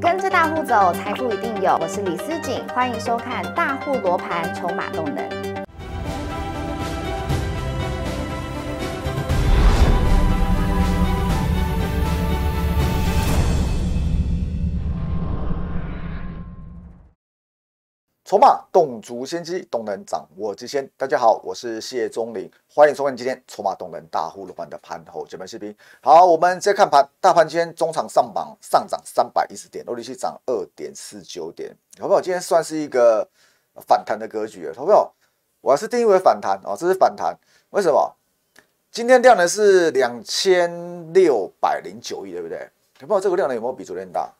跟着大户走，财富一定有。我是李思锦，欢迎收看《大户罗盘筹码动能》。筹码动足先机，动能掌握之先。大家好，我是谢宗林，欢迎收看今天筹码动能大户罗盘的盘后节目视频。好，我们再看盘，大盘今天中场上榜上涨三百一十点，欧力西涨二点四九点，好不好？今天算是一个反弹的格局了，好不好？我还是定义为反弹哦，这是反弹，为什么？今天量能是两千六百零九亿，对不对？好不好？这个量能有没有比昨天大？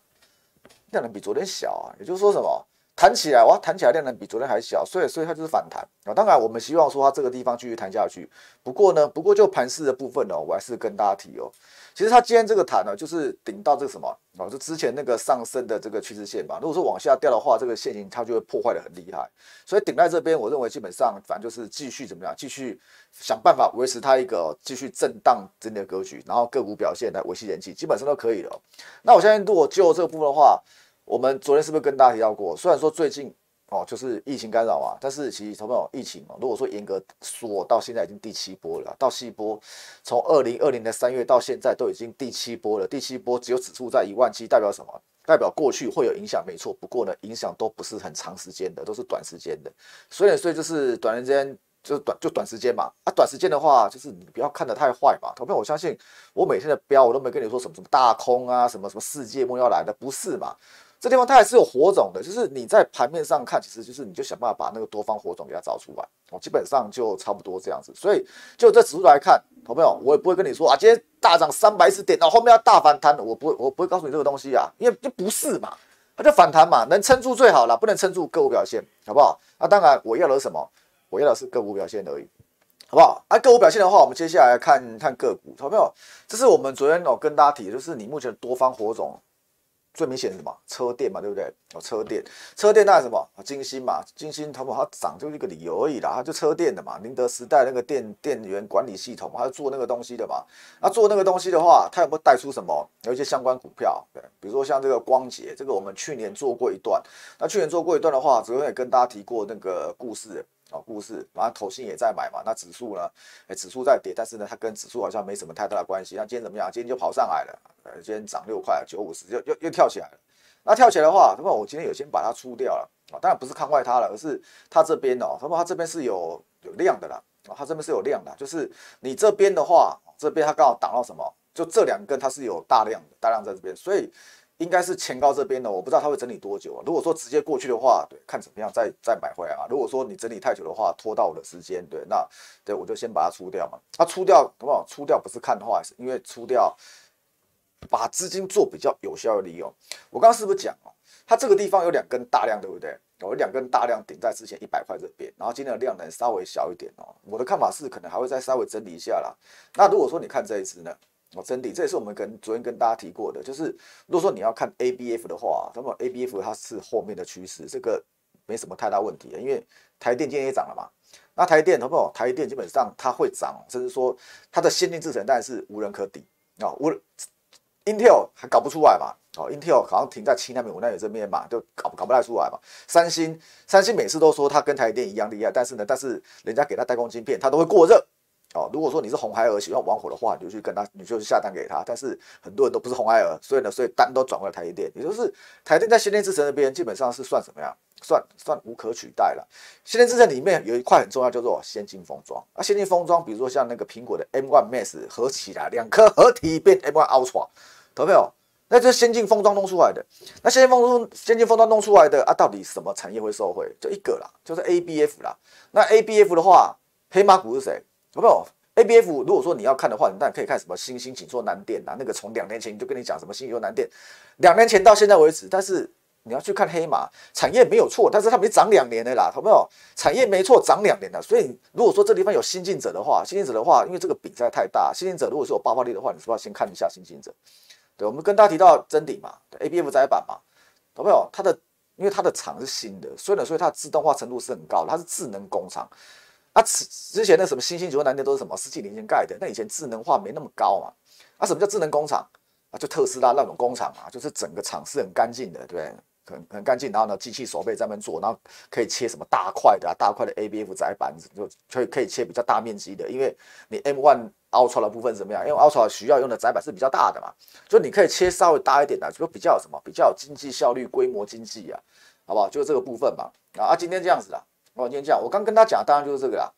量能比昨天小啊，也就是说什么？弹起来哇，弹起来量能比昨天还小，所以所以它就是反弹啊。当然，我们希望说它这个地方继续弹下去。不过呢，不过就盘势的部分呢，我还是跟大家提哦。其实它今天这个弹呢，就是顶到这个什么啊？就之前那个上升的这个趋势线嘛。如果说往下掉的话，这个线型它就会破坏的很厉害。所以顶在这边，我认为基本上反正就是继续怎么样，继续想办法维持它一个继续震荡整体的格局，然后个股表现来维系人气，基本上都可以了。那我相信，如果就这个部分的话，我们昨天是不是跟大家提到过？虽然说最近哦，就是疫情干扰嘛，但是其实朋友疫情哦，如果说严格说，到现在已经第七波了。到七波，从二零二零的三月到现在都已经第七波了。第七波只有指数在一万七，代表什么？代表过去会有影响，没错。不过呢，影响都不是很长时间的，都是短时间的。所以，所以就是短时间，就是短就短时间嘛。啊，短时间的话，就是你不要看得太坏嘛。投票，我相信我每天的标，我都没跟你说什么什么大空啊，什么什么世界末要来的，不是嘛？这地方它还是有火种的，就是你在盘面上看，其实就是你就想办法把那个多方火种给它找出来，哦，基本上就差不多这样子。所以就这指数来看，好朋友，我也不会跟你说啊，今天大涨三百十点，然后后面要大反弹，我不会，我不会告诉你这个东西啊，因为就不是嘛，它就反弹嘛，能撑住最好了，不能撑住个股表现，好不好？那当然我要的是什么？我要的是个股表现而已，好不好？啊，个股表现的话，我们接下来看看个股，好朋友，这是我们昨天哦跟大家提，就是你目前多方火种。最明显的什么？车电嘛，对不对？哦，车电，车电那什么？金星嘛，金星它不它涨就一个理由而已啦，它就车电的嘛。宁德时代那个电电源管理系统，它做那个东西的嘛。那做那个东西的话，它有没有带出什么？有一些相关股票，对，比如说像这个光捷，这个我们去年做过一段。那去年做过一段的话，昨天也跟大家提过那个故事。哦，故事，反正投信也在买嘛，那指数呢？哎，指数在跌，但是呢，它跟指数好像没什么太大的关系。那今天怎么样？今天就跑上来了，呃，今天涨六块九五十，又又又跳起来了。那跳起来的话，那么我今天有先把它出掉了啊，当然不是看坏它了，而是它这边哦，他说它这边是有有量的啦，啊，它这边是有量的，就是你这边的话，这边它刚好挡到什么？就这两根它是有大量的，大量在这边，所以。应该是前高这边的，我不知道它会整理多久啊。如果说直接过去的话，对，看怎么样再再买回来啊。如果说你整理太久的话，拖到我的时间，对，那对我就先把它出掉嘛。它出掉，好不好？出掉不是看坏，是因为出掉把资金做比较有效的利用。我刚刚是不是讲哦？它这个地方有两根大量，对不对？有两根大量顶在之前一百块这边，然后今天的量能稍微小一点哦。我的看法是可能还会再稍微整理一下啦。那如果说你看这一支呢？哦，真理，这也是我们跟昨天跟大家提过的，就是如果说你要看 A B F 的话，那么 A B F 它是后面的趋势，这个没什么太大问题，因为台电今天也涨了嘛。那台电，好不？台电基本上它会涨，甚至说它的先进制程，但是无人可敌啊。无 Intel 还搞不出来嘛？哦，Intel 好像停在七纳米、五纳米这边嘛，就搞搞不太出来嘛。三星，三星每次都说它跟台电一样厉害，但是呢，但是人家给它代工晶片，它都会过热。哦，如果说你是红孩儿喜欢玩火的话，你就去跟他，你就去下单给他。但是很多人都不是红孩儿，所以呢，所以单都转回了台积电。也就是台电在先天制程那边基本上是算什么呀？算算无可取代了。先天制程里面有一块很重要，叫做先进封装。啊，先进封装，比如说像那个苹果的 M1 Max 合起来两颗合体变 M1 Ultra，懂没有？那就是先进封装弄出来的。那先进封装、先进封装弄出来的啊，到底什么产业会受惠？就一个啦，就是 ABF 啦。那 ABF 的话，黑马股是谁？有没有 A B F？如果说你要看的话，你当然可以看什么新兴紧缩难点啊，那个从两年前就跟你讲什么星星难点，两年前到现在为止，但是你要去看黑马产业没有错，但是它没涨两年的啦，有没有？产业没错，涨两年的，所以如果说这地方有新进者的话，新进者的话，因为这个比赛太大，新进者如果是有爆发力的话，你是不是要先看一下新进者？对，我们跟大家提到真顶嘛，A B F 窄板嘛，有没有？它的因为它的厂是新的，所以呢，所以它的自动化程度是很高，它是智能工厂。啊，之之前那什么新兴九万难点都是什么十几年前盖的？那以前智能化没那么高嘛？啊，什么叫智能工厂？啊，就特斯拉那种工厂啊，就是整个厂是很干净的，对？很很干净，然后呢，机器手背在那边做，然后可以切什么大块的、啊、大块的 ABF 窄板，就可以可以切比较大面积的，因为你 M1 Ultra 的部分怎么样？因为 Ultra 需要用的窄板是比较大的嘛，就你可以切稍微大一点的，就比较什么，比较有经济效率、规模经济啊，好不好？就是这个部分嘛。啊，今天这样子的，我今天这样，我刚跟他讲，当然就是这个啦。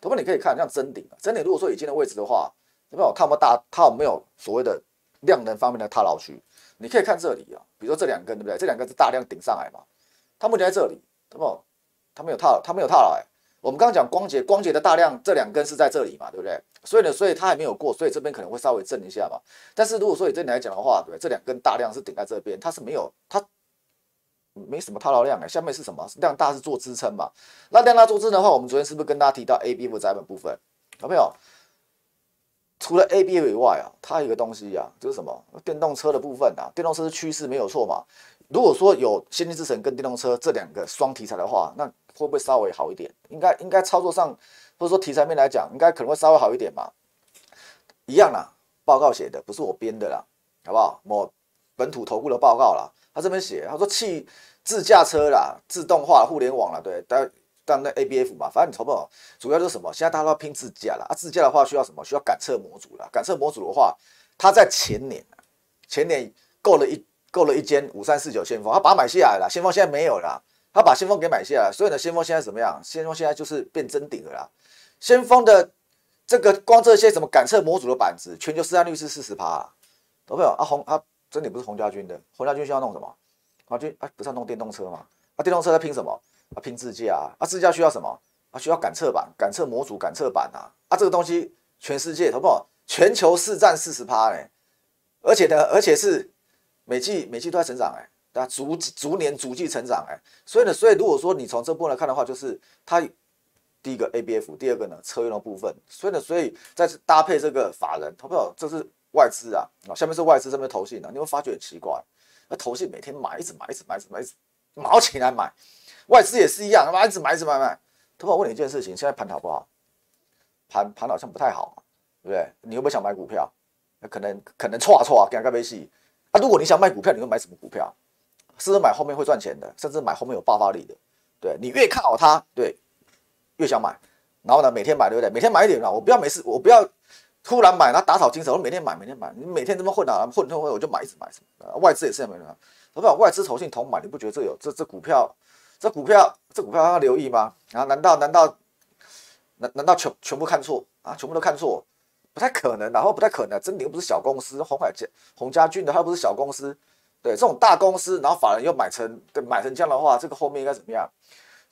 不过你可以看像真顶啊，真顶如果说已经的位置的话，有没有它有没有大？它有没有所谓的量能方面的套牢区？你可以看这里啊，比如说这两根，对不对？这两根是大量顶上来嘛，它目前在这里，对不？它没有套，它没有套牢哎。我们刚刚讲光洁，光洁的大量这两根是在这里嘛，对不对？所以呢，所以它还没有过，所以这边可能会稍微震一下嘛。但是如果说以这里来讲的话，对，这两根大量是顶在这边，它是没有，它没什么套牢量哎。下面是什么？量大是做支撑嘛？那量大做支撑的话，我们昨天是不是跟大家提到 A、B 不窄板部分？有没有？除了 A、B 以外啊，它有一个东西啊，就是什么？电动车的部分啊，电动车是趋势没有错嘛。如果说有先进制程跟电动车这两个双题材的话，那会不会稍微好一点？应该应该操作上或者说题材面来讲，应该可能会稍微好一点嘛。一样啦，报告写的不是我编的啦，好不好？某本土投顾的报告啦，他这边写，他说汽自驾车啦，自动化互联网啦，对，但。但那 A B F 嘛，反正你投保主要就是什么？现在大家都要拼自驾了啊！自驾的话需要什么？需要感测模组了。感测模组的话，他在前年前年购了一购了一间五三四九先锋，他把它买下来了。先锋现在没有了，他把先锋给买下来，所以呢，先锋现在怎么样？先锋现在就是变真顶了啦。先锋的这个光这些什么感测模组的板子，全球市占率是四十趴，懂没有？啊红啊，真的不是洪家军的，洪家军需要弄什么？洪家军啊，不是要弄电动车吗？啊，电动车在拼什么？啊，拼自驾啊，啊自驾需要什么？啊，需要感测板、感测模组、感测板啊。啊，这个东西全世界，好不好？全球市占四十趴嘞，而且呢，而且是每季每季都在成长哎，对吧？逐逐年逐季成长哎，所以呢，所以如果说你从这部分来看的话，就是它第一个 ABF，第二个呢车用的部分，所以呢，所以再搭配这个法人，好不好？这是外资啊，啊，下面是外资这边投信啊，你会发觉很奇怪，那投信每天买，一直买，一直买，一直买，一直毛起来买。外资也是一样，他妈一直买，一直买买。他我问你一件事情，现在盘好不好？盘盘好像不太好，对不对？你会不会想买股票？那可能可能错啊错啊，给人家没戏。啊，如果你想卖股票，你会买什么股票？是不是买后面会赚钱的，甚至买后面有爆发力的？对你越看好它，对，越想买。然后呢，每天买，对不对？每天买一点啊，我不要没事，我不要突然买，然后打草惊蛇。我每天买，每天买，你每天这么混啊，混混混，我就买一直买什么。外资也是这样的，不把外资投信同买，你不觉得这有这这股票？这股票，这股票要留意吗？啊，难道难道难难道全全部看错啊？全部都看错，不太可能，然后不太可能。真顶又不是小公司，红海家洪家俊的，他又不是小公司，对这种大公司，然后法人又买成，对买成这样的话，这个后面应该怎么样？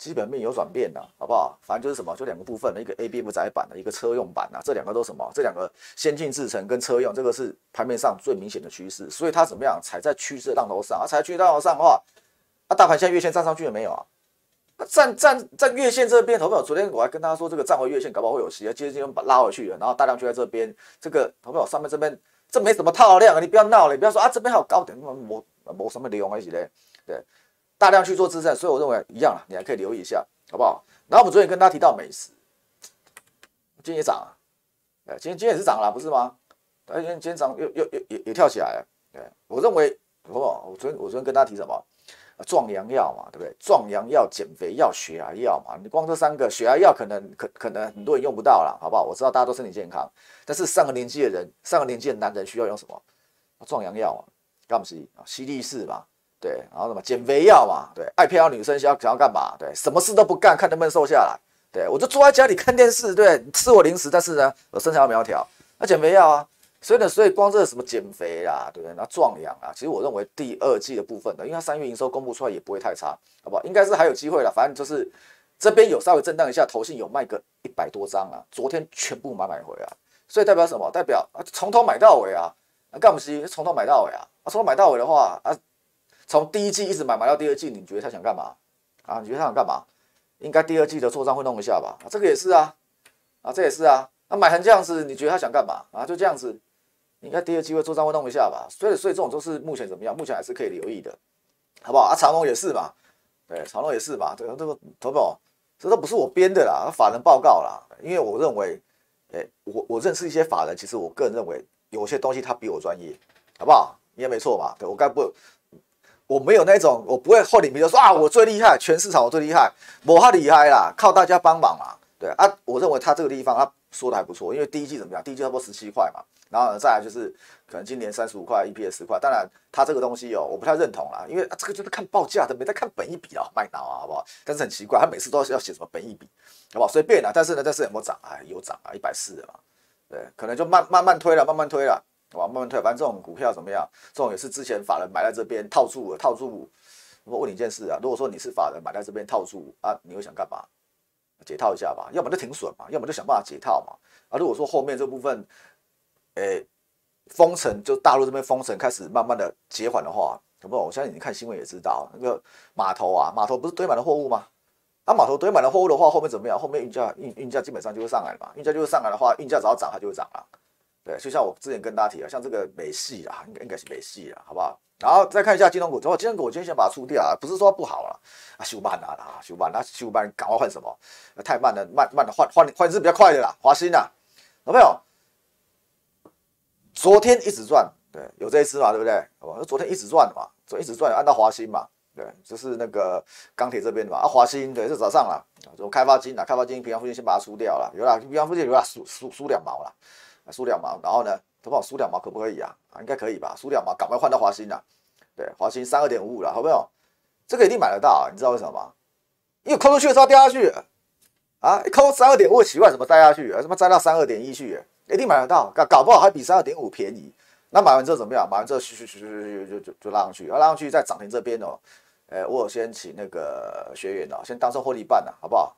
基本面有转变的，好不好？反正就是什么，就两个部分的，一个 A B F 窄板的，一个车用版啊，这两个都什么？这两个先进制程跟车用，这个是盘面上最明显的趋势，所以它怎么样？踩在趋势浪头上，啊，踩在趋势浪头上的话。那大盘现在月线站上去了没有啊？站站站月线这边，投票昨天我还跟他说，这个站回月线搞不好会有戏啊。接着今天把拉回去了，然后大量就在这边，这个投票上面这边这没什么套量啊，你不要闹了，你不要说啊这边还有高点，我我什么利用一起嘞？对，大量去做支撑，所以我认为一样了，你还可以留意一下，好不好？然后我们昨天跟他提到美食，今天也涨啊，哎，今天今天也是涨了，不是吗？哎，今天今天涨又又又也也跳起来了，对，我认为，好不好，我昨天我昨天跟他提什么？壮阳药嘛，对不对？壮阳药、减肥药、血压药嘛，你光这三个，血压药可能可可能很多人用不到了，好不好？我知道大家都身体健康，但是上个年纪的人，上个年纪的男人需要用什么？壮阳药嘛，干不是啊？犀利士嘛，对，然后什么减肥药嘛，对，爱漂亮女生想要想要干嘛？对，什么事都不干，看能不能瘦下来。对我就坐在家里看电视，对，吃我零食，但是呢，我身材要苗条，那减肥药啊。所以呢，所以光这个什么减肥啦，对不对？那壮阳啊，其实我认为第二季的部分呢，因为它三月营收公布出来也不会太差，好不好？应该是还有机会了。反正就是这边有稍微震荡一下，投信有卖个一百多张啊，昨天全部买买回啊，所以代表什么？代表啊，从头买到尾啊，那干不西从头买到尾啊，啊，从头买到尾的话啊，从第一季一直买买到第二季，你觉得他想干嘛啊？你觉得他想干嘛？应该第二季的做账会弄一下吧？啊，这个也是啊，啊，这也是啊，那买成这样子，你觉得他想干嘛啊？就这样子。应该第二季会做账会弄一下吧，所以所以这种都是目前怎么样？目前还是可以留意的，好不好？啊，长隆也是嘛，对，长隆也是嘛，对，这个投保这都不是我编的啦，法人报告啦。因为我认为，哎，我我认识一些法人，其实我个人认为有些东西他比我专业，好不好？应该没错吧？对我该不，我没有那种，我不会厚脸皮的说啊，我最厉害，全市场我最厉害，我他厉害啦，靠大家帮忙嘛。对啊，我认为他这个地方他说的还不错，因为第一季怎么样？第一季差不多十七块嘛，然后呢再来就是可能今年三十五块，EPS 十块。当然，他这个东西哦，我不太认同啦，因为这个就是看报价的，没在看本益比啊，卖脑啊，好不好？但是很奇怪，他每次都要写什么本益比，好不好？随便啦，但是呢，但是有没有涨啊？有涨啊，一百四嘛，对，可能就慢慢慢推了，慢慢推了，哇，慢慢推。反正这种股票怎么样？这种也是之前法人买在这边套住了，套住。我问你一件事啊，如果说你是法人买在这边套住啊，你会想干嘛？解套一下吧，要么就停损嘛，要么就想办法解套嘛。啊，如果说后面这部分，诶，封城就大陆这边封城开始慢慢的解缓的话，有没有？我相信你看新闻也知道，那个码头啊，码头不是堆满了货物吗？啊，码头堆满了货物的话，后面怎么样？后面运价运运价基本上就会上来了嘛，运价就会上来的话，运价只要涨，它就会涨了。对，就像我之前跟大家提了，像这个美系啊，应该应该是美系啊，好不好？然后再看一下金融股，之后金融股我今天先把它出掉啊，不是说不好了啊，修慢了啊，修慢，那修慢赶快换什么？太慢了，慢慢的换换换是比较快的啦，华兴啊，有没有？昨天一直赚，对，有这一次嘛，对不对？好吧，昨天一直赚嘛，昨天一直赚，按照华兴嘛，对，就是那个钢铁这边的嘛，啊，华兴对，是早上了，这种开发金啊，开发金平阳附近先把它出掉了，有啦，平阳附近有啦，输输输两毛了，输两毛，然后呢？他帮我输两毛可不可以啊？啊，应该可以吧？输两毛，赶快换到华兴啊！对，华兴三二点五五了，好没有？这个一定买得到啊！你知道为什么吗？因为扣出去的时候掉下去啊！一抠三二点五，奇怪，怎么栽下去？啊？什么栽到三二点一去？一定买得到，搞搞不好还比三二点五便宜。那买完之后怎么样？买完之后嘘嘘嘘嘘就就就拉上去，拉上去在涨停这边哦。呃，我先请那个学员哦，先当做获利半了，好不好？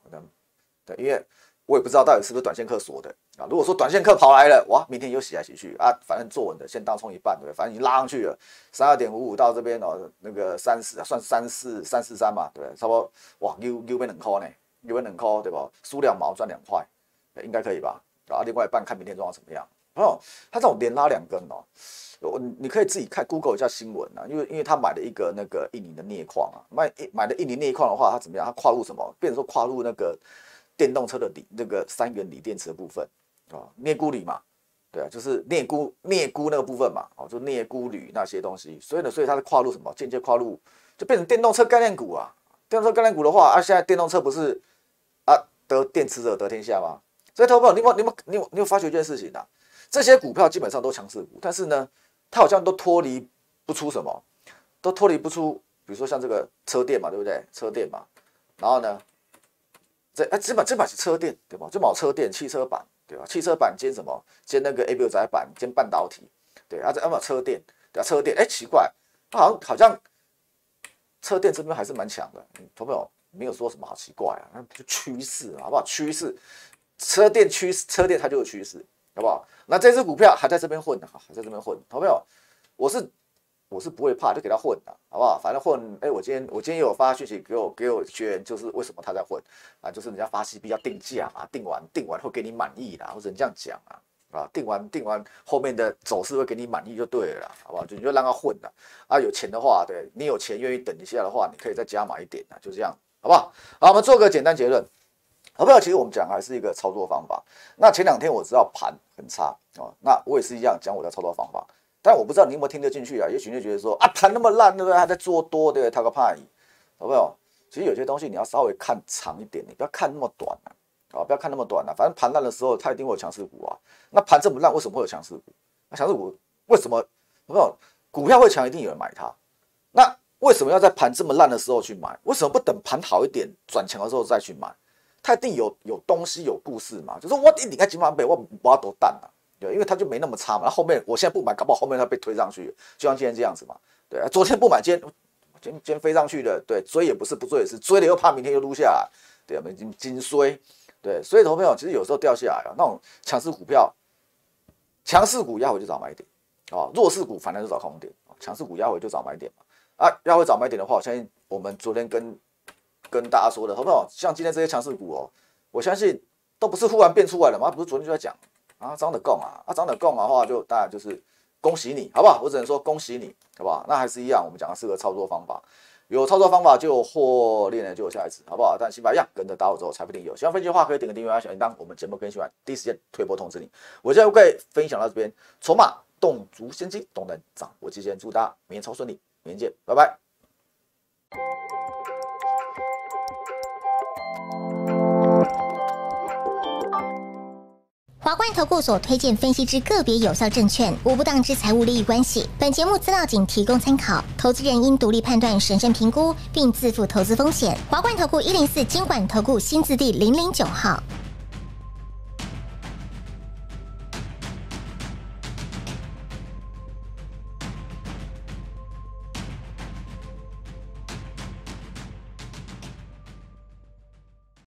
对，因为。我也不知道到底是不是短线客锁的啊？如果说短线客跑来了，哇，明天又洗来洗去啊，反正坐稳的先当冲一半，对不对，反正已经拉上去了，三二点五五到这边哦，那个三十算三四三四三嘛，对不对，差不多哇，又又变冷扣呢，又变冷扣，对吧？输两毛赚两块，应该可以吧？然啊，另外一半看明天状况怎么样？哦，他这种连拉两根哦，我你可以自己看 Google 一下新闻啊，因为因为他买了一个那个印尼的镍矿啊，买买的印尼镍矿的话，他怎么样？他跨入什么？变成说跨入那个。电动车的锂那个三元锂电池的部分啊，镍钴锂嘛，对啊，就是镍钴镍钴那个部分嘛，哦，就镍钴铝那些东西，所以呢，所以它是跨入什么？间接跨入就变成电动车概念股啊。电动车概念股的话，啊，现在电动车不是啊得电池者得天下吗？所以，投保，你有你有你有你有发觉一件事情啊？这些股票基本上都强势股，但是呢，它好像都脱离不出什么，都脱离不出，比如说像这个车电嘛，对不对？车电嘛，然后呢？这哎，这把这把是车电对吧？这把车电汽车板对吧？汽车板兼什么？兼那个 A B U 载板兼半导体对啊，这要么车电对啊，车电哎，奇怪，好像好像车电这边还是蛮强的，朋友没有说什么好奇怪啊，那就趋势好不好？趋势车电趋势车电它就有趋势好不好？那这只股票还在这边混还在这边混，朋友，我是。我是不会怕，就给他混的，好不好？反正混，哎，我今天我今天有发讯息给我给我学员，就是为什么他在混啊？就是人家发 C B 要定价嘛，定完定完会给你满意的，或者你这样讲啊，啊，定完定完后面的走势会给你满意就对了，好不好？就你就让他混的啊，有钱的话，对你有钱愿意等一下的话，你可以再加码一点啊，就这样，好不好？好，我们做个简单结论，好不好？其实我们讲还是一个操作方法。那前两天我知道盘很差啊，那我也是一样讲我的操作方法。但我不知道你有没有听得进去啊？也许你就觉得说啊，盘那么烂，对不对？还在做多，对不对？他个派，好不好？其实有些东西你要稍微看长一点，你不要看那么短啊，啊，不要看那么短啊。反正盘烂的时候，它一定会有强势股啊。那盘这么烂，为什么会有强势股？那强势股为什么？有没有？股票会强，一定有人买它。那为什么要在盘这么烂的时候去买？为什么不等盘好一点、转强的时候再去买？它一定有有东西、有故事嘛？就是我一定看金方北，我我要多淡啊。对，因为它就没那么差嘛。后面我现在不买，搞不好后面它被推上去，就像今天这样子嘛。对啊，昨天不买，今天今今天飞上去的，对，追也不是，不追也是，追了又怕明天又撸下来，对啊，金金衰，对，所以投朋友其实有时候掉下来啊，那种强势股票，强势股压回就找买点，啊，弱势股反而就找空点，强势股压回就找买点嘛。啊，压回找买点的话，我相信我们昨天跟跟大家说的，投朋友，像今天这些强势股哦，我相信都不是忽然变出来的嘛，不是昨天就在讲。啊，涨得够啊！啊，涨得够的话，就当然就是恭喜你，好不好？我只能说恭喜你，好不好？那还是一样，我们讲的是个操作方法，有操作方法就有获利呢，就有下一次，好不好？但新白一样，跟着打我之后才不定有。喜欢分析的话，可以点个订阅啊，小铃铛，我们节目更新完第一时间推播通知你。我现在会分享到这边，筹码动足先机，都能掌握机先。祝大家明天超顺利，明天见，拜拜。华冠投顾所推荐分析之个别有效证券，无不当之财务利益关系。本节目资料仅提供参考，投资人应独立判断、审慎评估，并自负投资风险。华冠投顾一零四经管投顾新字第零零九号。